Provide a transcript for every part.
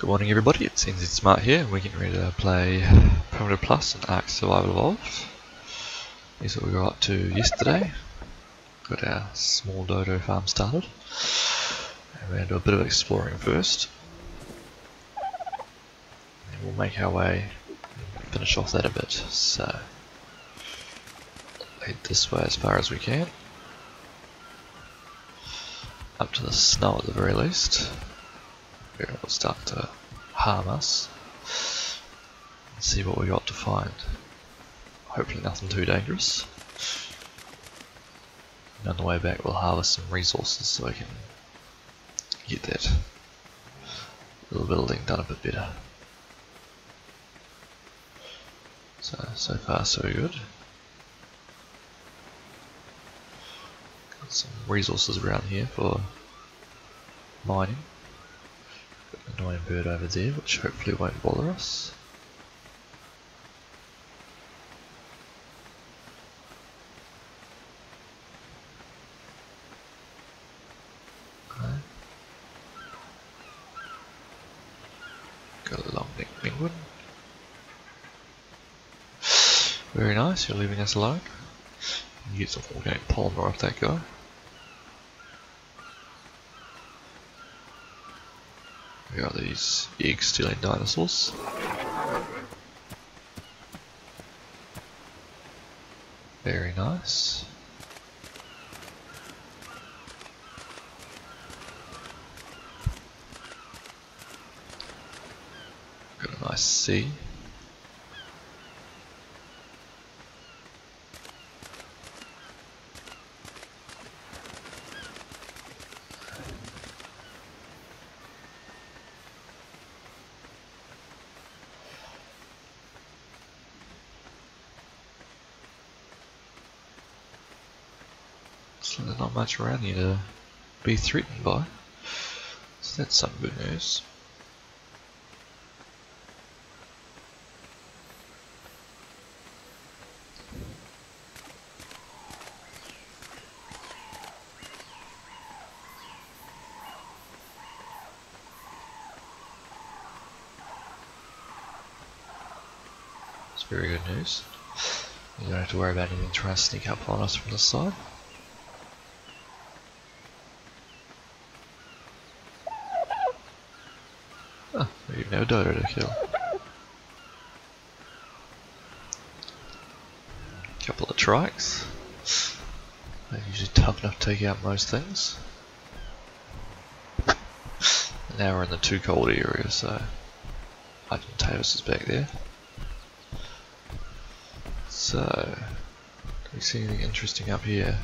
Good morning everybody, it's NZ Smart here and we're getting ready to play Primitive Plus and Ark Survival Evolved. Here's what we got up to yesterday. Got our small dodo farm started. And we're going to do a bit of exploring first. And we'll make our way finish off that a bit. So, head this way as far as we can. Up to the snow at the very least it will start to harm us. See what we got to find. Hopefully nothing too dangerous. And on the way back we'll harvest some resources so we can get that little building done a bit better. So, so far so good. Got some resources around here for mining bird over there, which hopefully won't bother us. Penguin. Very nice, you're leaving us alone. You get some organic polymer off that guy. We got these egg stealing dinosaurs. Very nice. Got a nice sea. So there's not much around here to be threatened by. So that's some good news. It's very good news. You don't have to worry about anything trying to sneak up on us from the side. No dodo to kill. Couple of trikes. They're usually tough enough to take out most things. now we're in the too cold area, so tavis is back there. So, do we see anything interesting up here?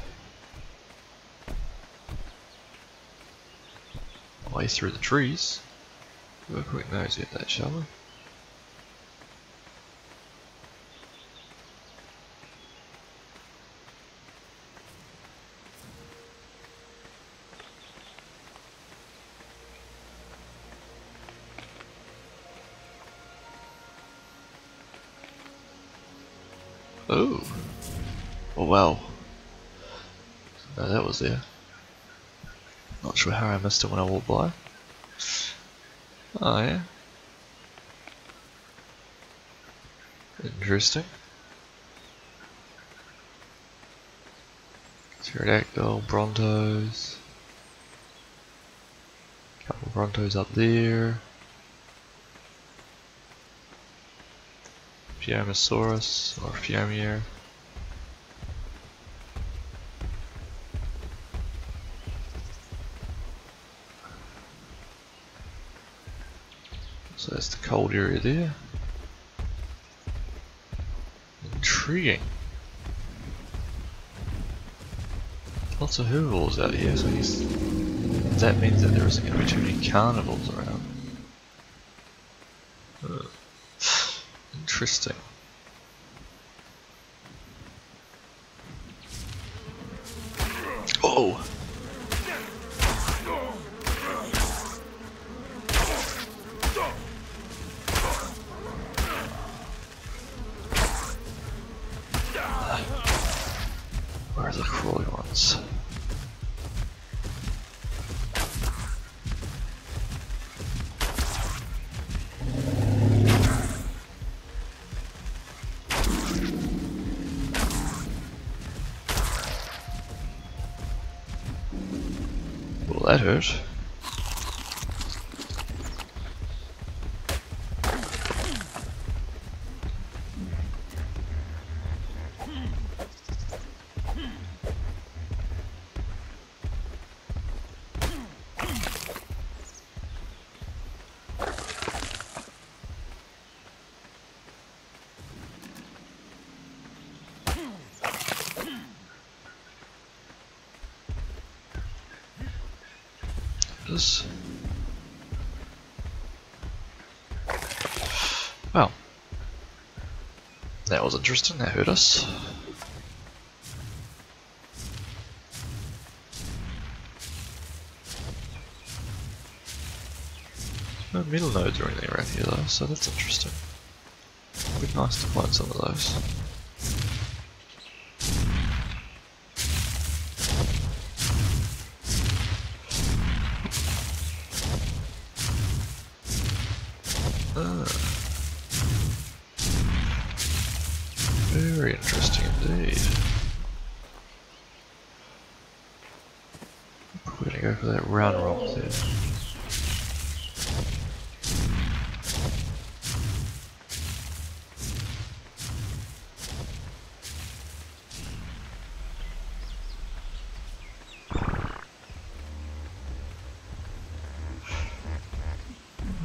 Way through the trees. Do a quick nosy at that, shall we? Oh. Oh well. No, that was there. Not sure how I missed it when I walked by. Oh yeah. Interesting. Pterodactyl, Brontos. Couple Brontos up there. Pyomosaurus or Phiomia. So that's the cold area there. Intriguing. Lots of herbivores out here, so that means that there isn't going to be too many carnivores around. Uh, interesting. Oh! That hurt. Interesting. That hurt us. No metal nodes or anything around here though, so that's interesting. Would be nice to find some of those. Ah. Very interesting indeed. We're gonna go for that round rock there.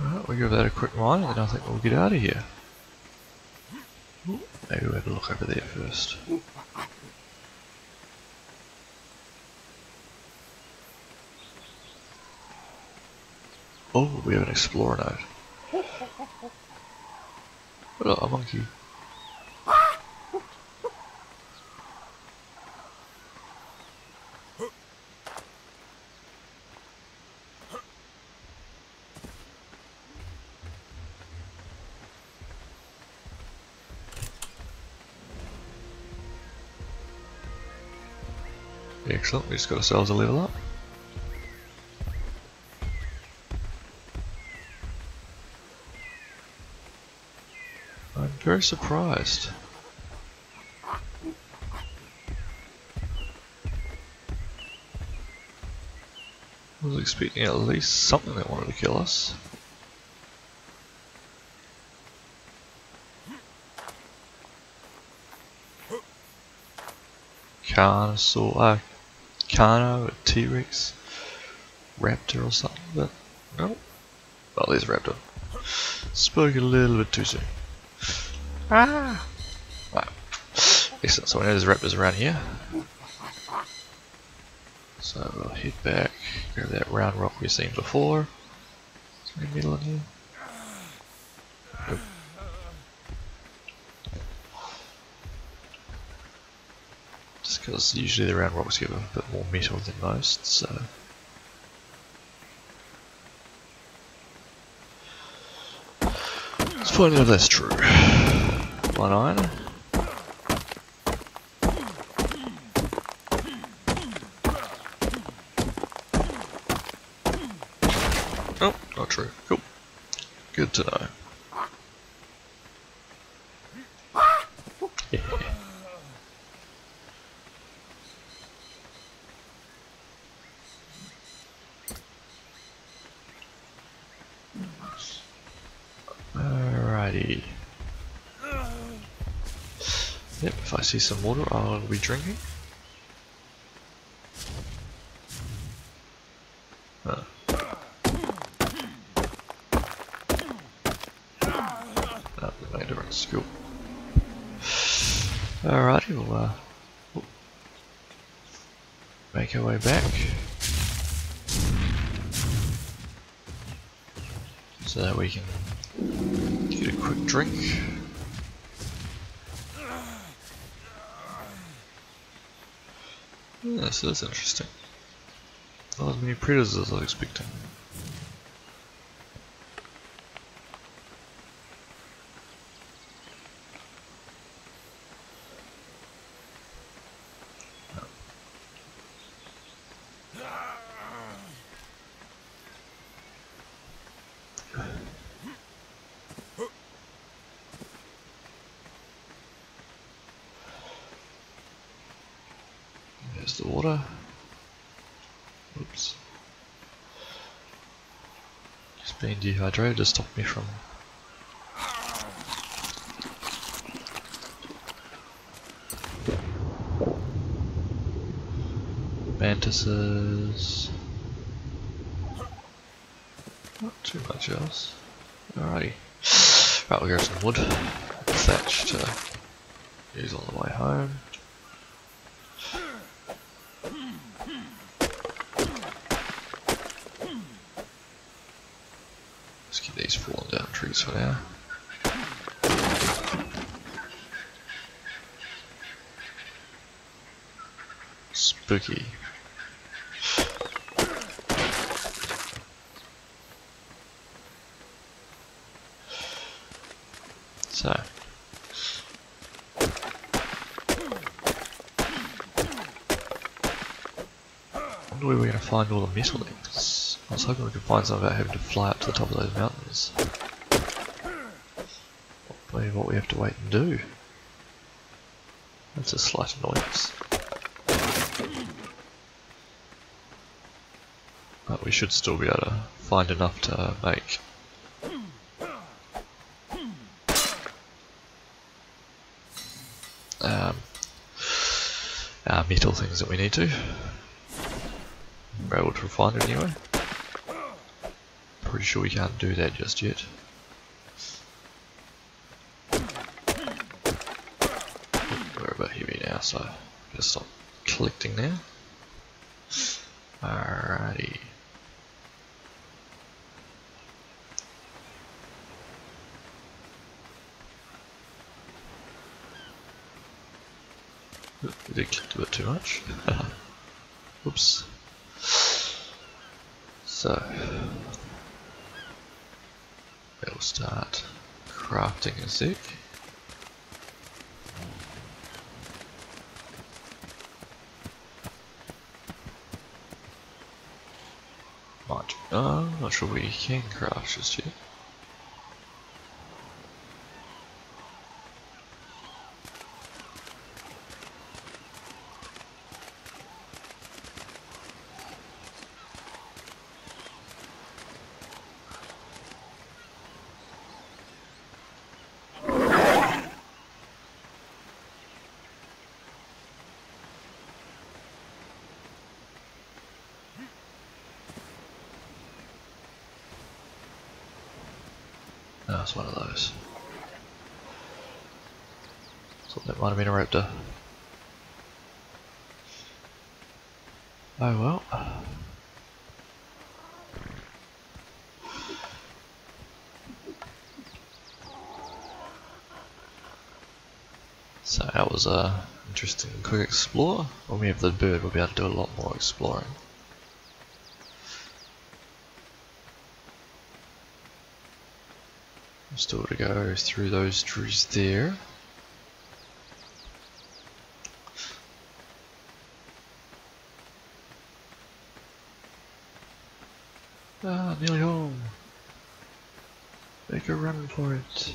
Alright, we'll give that a quick mine and then I think we'll get out of here. Maybe we'll have a look over there first. Oh, we have an explorer node. Oh, a monkey. Excellent, we just got ourselves a level up. I'm very surprised. I was expecting at least something that wanted to kill us. Carnosaur, uh, A T-Rex, Raptor or something, but no. Well, there's Raptor. Spoke a little bit too soon. Ah! Wow. Excellent, so I know there's raptors around here. So we'll head back, grab that round rock we've seen before. Is there any metal in here? Nope. Because usually the round rocks give a bit more metal than most, so. Let's find out if that's true. One iron. Oh, not true. Cool. Good to know. Yep, if I see some water, I'll be drinking. Huh. Would make a difference. Cool. Alrighty, we'll uh, make our way back. So that we can get a quick drink. Yeah, so that's interesting. Not as many predators as I was expecting. There's the water. Oops. Just being dehydrated to stop me from mantises. Not too much else. Alrighty. Right, we'll grab some wood. Thatch to use uh, on the way home. Let's keep these falling for now. Spooky. So. wonder where we're going to find all the metal things. I was hoping we could find some without having to fly up to the top of those mountains. What we have to wait and do. That's a slight annoyance. But we should still be able to find enough to make um, our metal things that we need to. We're able to refine it anyway. Pretty sure we can't do that just yet. We're a so just stop collecting now. Alrighty. Did it click a bit too much? Oops. So, we'll start crafting a sec. Might, oh, I'm not sure we can craft just yet. No, it's one of those. Thought that might have been a raptor. Oh well. So that was a interesting quick explore. When we have the bird we'll be able to do a lot more exploring. Still to go through those trees there. Ah, nearly home. Make a run for it.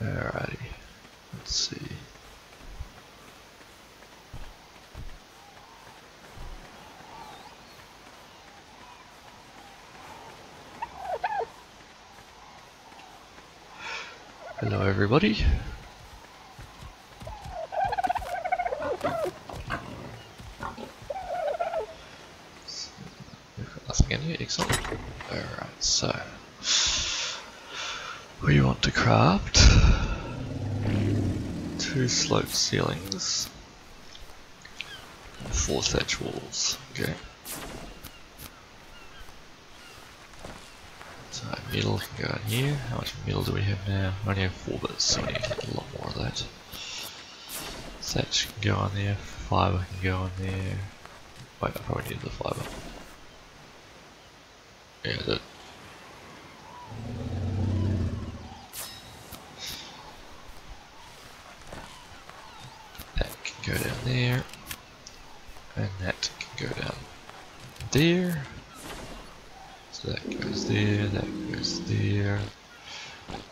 Alrighty, let's see. Hello everybody. Nothing in here, excellent. Alright, so we want to craft two sloped ceilings, four thatch walls. Okay. Metal can go in here. How much metal do we have now? We only have four bits, so we need a lot more of that. Thatch can go on there, fibre can go on there. Wait, I probably need the fibre. Yeah, that. That can go down there. And that can go down there. So that goes there, that goes there.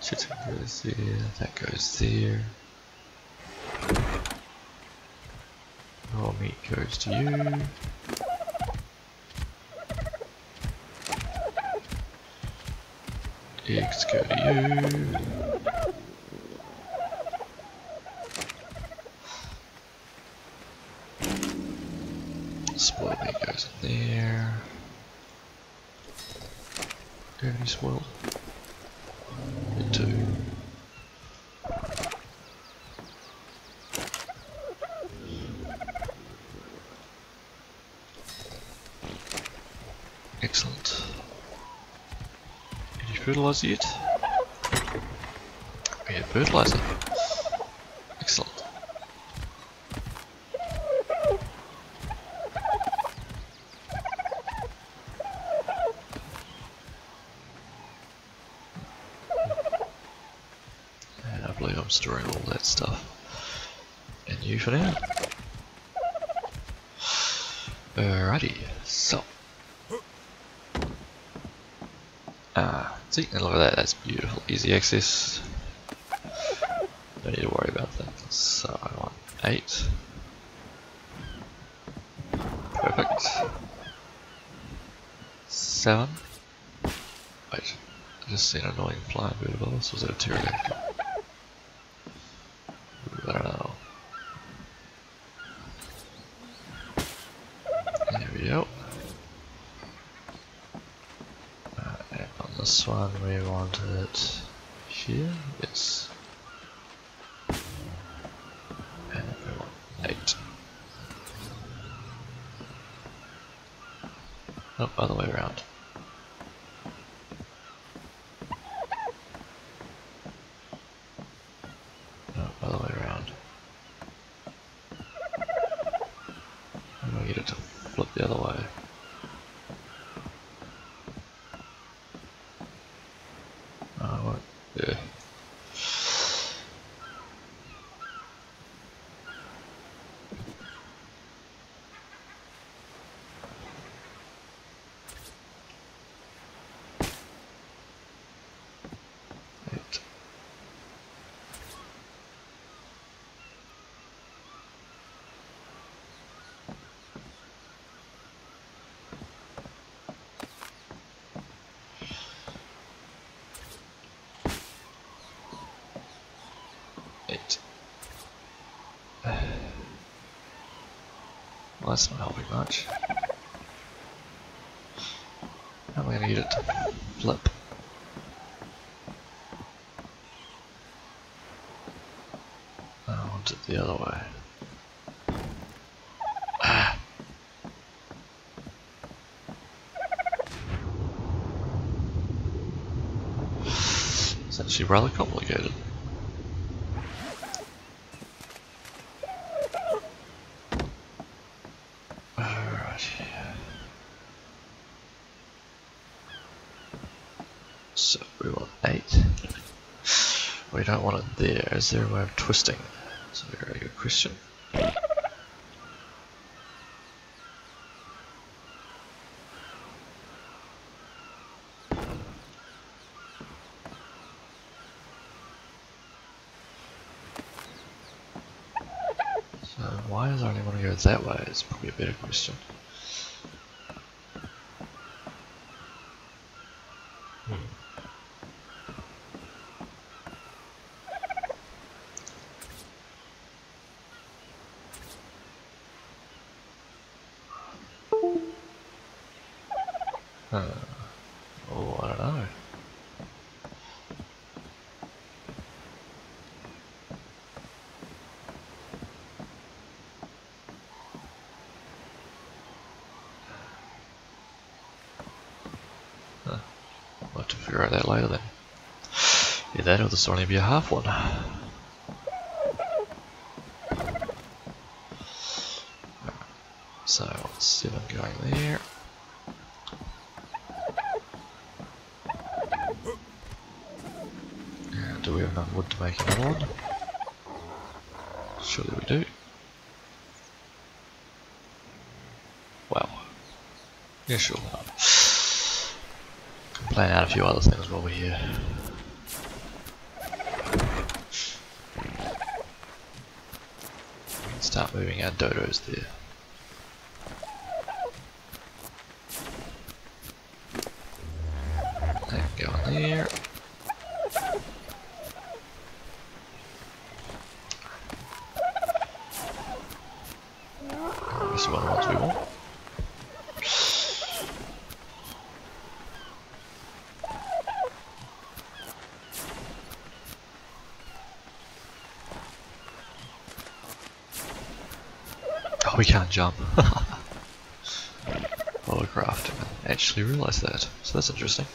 Shit goes there, that goes there. Raw meat goes to you. Eggs go to you. Spoil meat goes in there. Do you have any spoiled? You do. Excellent. Can you fertilize yet? Oh, we have fertilizer. Excellent. And I believe I'm storing all that stuff And you for now. Alrighty, so Ah, see, and look at that, that's beautiful. Easy access. Don't need to worry about that. So I want eight. Perfect. Seven. Wait, I just seen an annoying flying bird above us. Was it a pterodactyl? There we go. Uh, and on this one we want it here, yes. Oh, other way around. No, other way around. I'm gonna get it to flip the other way. Oh, what? Yeah. Eight. Eight. Well, that's not helping much. I'm to need it to flip? I want it the other way. Ah. It's actually rather complicated. Alright. So we want eight. We don't want it there. Is there a way of twisting? That's a very good question. So why does it only want to go that way? Is probably a better question. Uh, oh, I don't know. Huh. We'll have to figure out that later then. This will only be a half one. So, seven going there. And do we have enough wood to make another one? Surely we do. Well, yeah, sure. Can plan out a few other things while we're here. Start moving our dodos there. And go in there. This is one of the ones we want. Oh, we can't jump. Holocraft. I actually realised that, so that's interesting.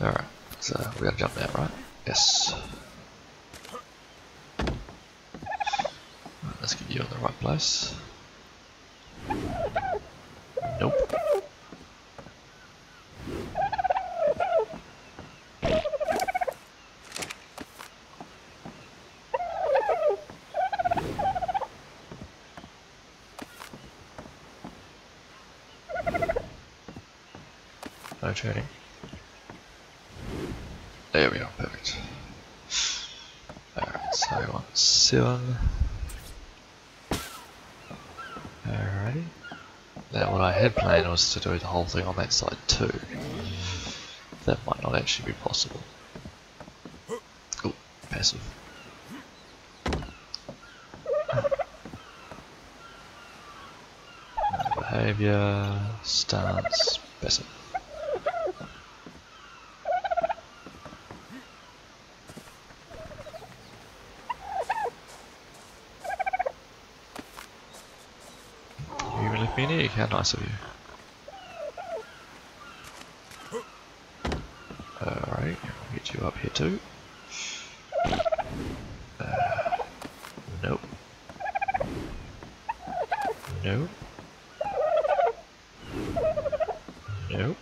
Alright, so we gotta jump now, right? Yes. Right, let's get you in the right place. Nope. No turning. There we are, perfect. Alright, so we want seven. Alrighty. Now what I to do the whole thing on that side too. That might not actually be possible. Oh, passive. Behavior, stance, passive. How nice of you. Alright, too. Uh, nope. Nope. Nope.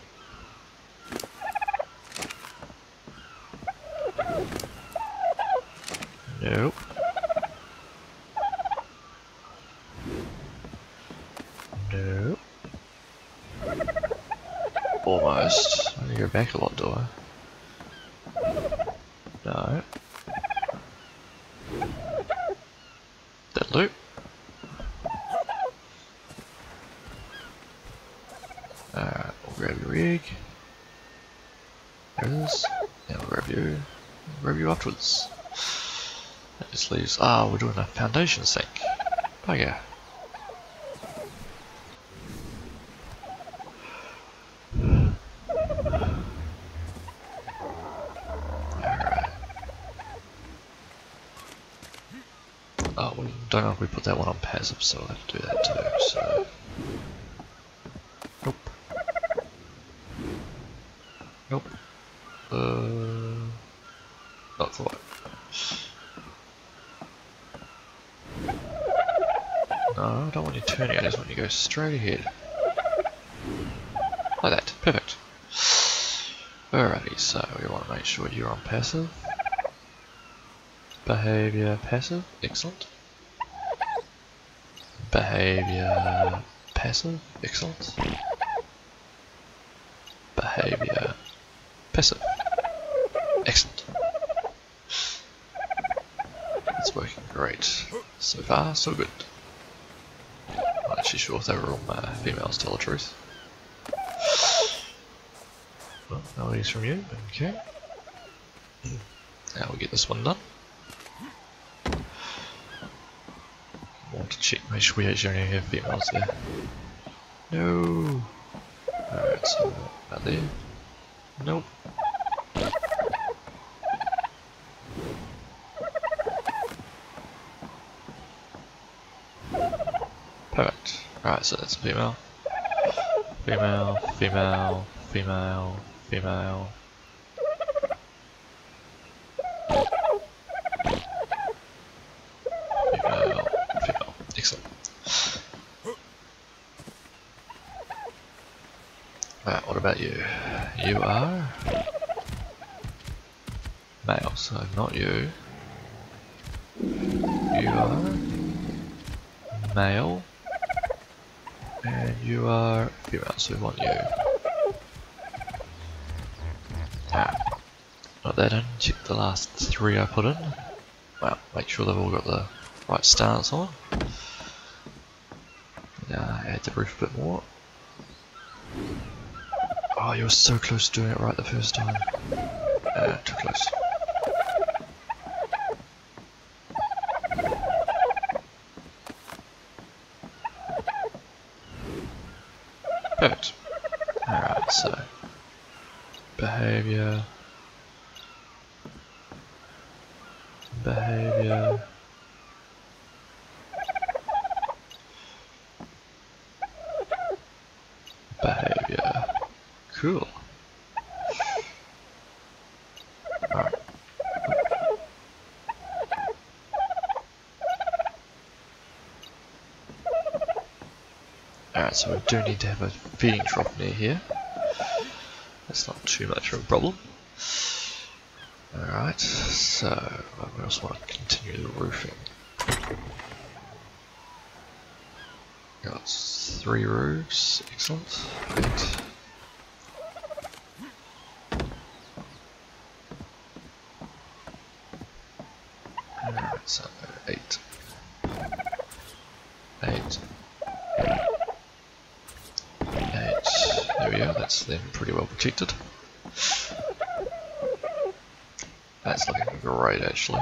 Nope. Nope. Almost. I need to go back a lot, do I? No. That loop. Alright, we'll grab your rig. There it is. Now we'll grab you. Afterwards. That just leaves. Ah, we're doing a foundation sink. Bugger. Alright. Oh, we don't know if we put that one on passive, so I'll have to do that too, so. Nope. Nope. Uh. Not quite. No, I don't want you turning, I just want you to go straight ahead. Like that, perfect. Alrighty, so we want to make sure you're on passive. Behavior passive, excellent. Behavior passive, excellent. Behavior passive, excellent. It's working great. So far, so good. Actually sure if they were all uh, females, tell the truth. Well, no news from you, okay. Now we'll get this one done. Want to check, make sure we actually only have females there. No! Alright, so about there. Nope. Perfect. Alright, so that's female. Female, female, female, female. Female, female. Excellent. Right, what about you? You are male, so not you. You are male. And you are female, so we want you. Ah. not that then, check the last three I put in. Well, make sure they've all got the right stance on. Now add the roof a bit more. Oh, you're so close to doing it right the first time. Uh, too close. Behavior, behavior. Behavior. Cool. Alright. So we do need to have a feeding trough near here. That's not too much of a problem. Alright, so I also want to continue the roofing. Got three roofs, excellent. Alright, so eight. Eight. Eight. There we go, that's then pretty well That's looking great actually.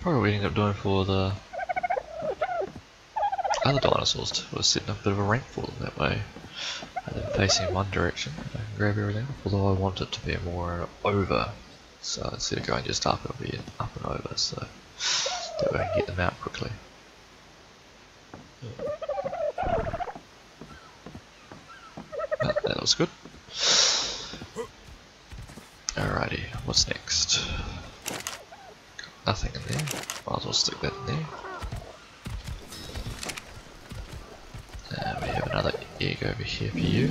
Probably we ended up doing for the other dinosaurs was setting up a bit of a rank for them that way. And then facing in one direction, I can grab everything, although I want it to be more over. So instead of going just up, it'll be up and over, so that way I can get them out quickly. That, that was good. Alrighty, what's next? Got nothing in there. Might as well stick that in there. And we have another egg over here for you.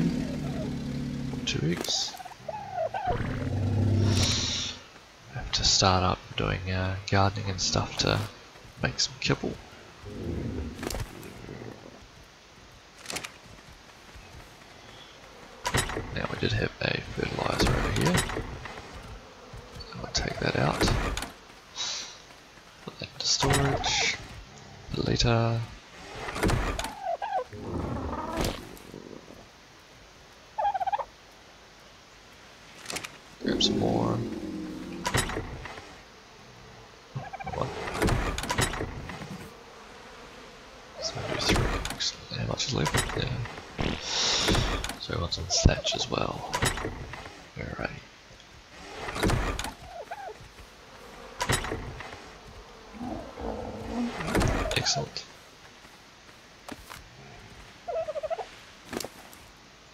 Two eggs. Have to start up doing uh, gardening and stuff to make some kibble. Now we did have a fertilizer over here. I'll take that out. Put that into storage. Later. Grab some more. What? So I do three. Excellent. How much is left? Yeah. So we want some thatch as well. Alright. Excellent.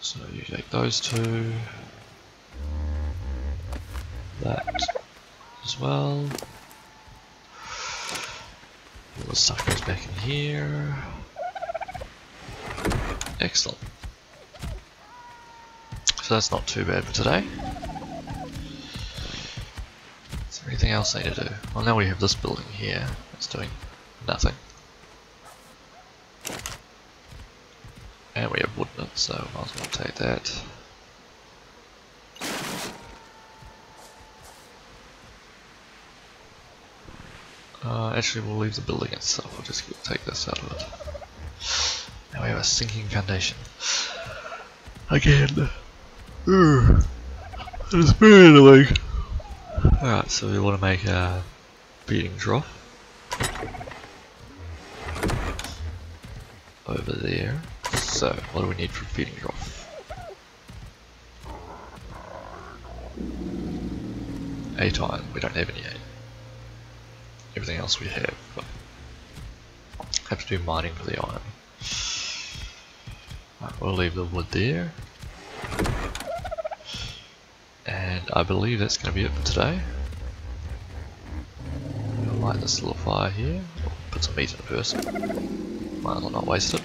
So those two. That as well. The stuff goes back in here. Excellent. So that's not too bad for today. Is there anything else I need to do? Well now we have this building here. It's doing nothing. And we have wood so might as well take that. Uh, actually we'll leave the building itself, we'll just take this out of it. Now we have a sinking foundation. Again. Ugh. It's very annoying. Alright, so we want to make a feeding trough. Over there. So, what do we need for feeding trough? Eight iron, we don't have any eight. Everything else we have, but have to do mining for the iron. Right, we'll leave the wood there. And I believe that's going to be it for today. We'll light this little fire here. We'll put some meat in first. Might as well not waste it.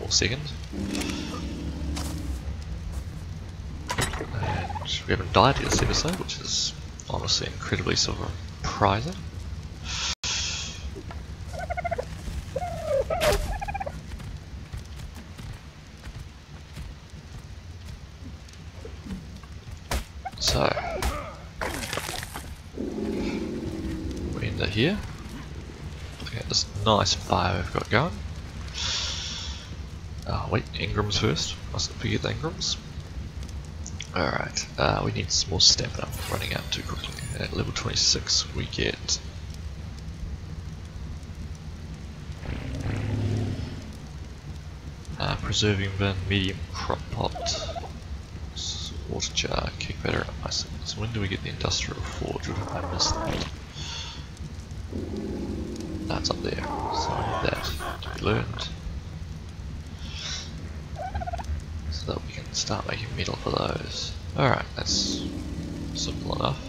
Or second. We haven't died yet this episode, which is honestly incredibly surprising. So, we end it here. Look at this nice fire we've got going. Oh wait, engrams first. Mustn't forget the engrams. Alright, uh, we need some more stamina. Running out too quickly. At level 26 we get uh, preserving bin, medium crop pot, water jar, kick better. So when do we get the industrial forge? I missed that? That's up there. So I need that to be learned. So that we can start making metal for those. Alright, that's simple enough.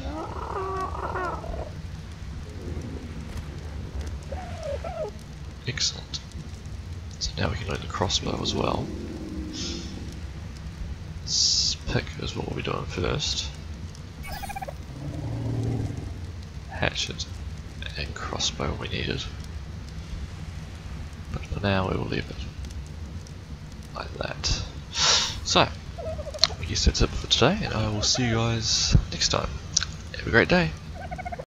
Excellent. So now we can learn the crossbow as well. This pick is what we'll be doing first. Hatchet and crossbow we needed. But for now we will leave it like that. So, I guess that's it for today and I will see you guys next time. Have a great day.